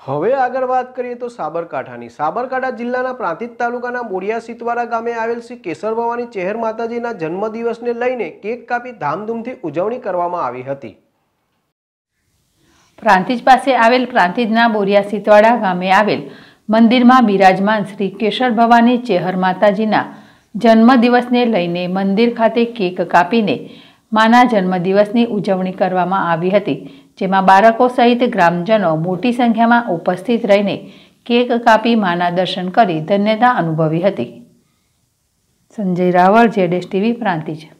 હવે આગળ વાત કરીએ તો સાબરકાંઠાની. સાબરકાંઠા જિલ્લાના પ્રાંતિજ તાલુકાના મોડિયા સિતવારા ગામે આવેલ શ્રી કેસર ભવાની ચહેર માતાજીના જન્મદિવસને લઈને કેક કાપી ધામધૂમથી ઉજવણી કરવામાં આવી હતી. પ્રાંતિજ પાસે આવેલ પ્રાંતિજના બોરિયા સિતવાડા ગામે આવેલ મંદિરમાં બિરાજમાન શ્રી કેશર ભવાની ચેહર માતાજીના જન્મદિવસને લઈને મંદિર ખાતે કેક કાપીને માના જન્મદિવસની ઉજવણી કરવામાં આવી હતી. જેમાં બાળકો સહિત ગ્રામજનો મોટી સંખ્યામાં ઉપસ્થિત રહીને કેક કાપી માના દર્શન કરી ધન્યતા અનુભવી હતી. સંજય રાવળ જેડેશ ટીવી, પ્રાંતિજ.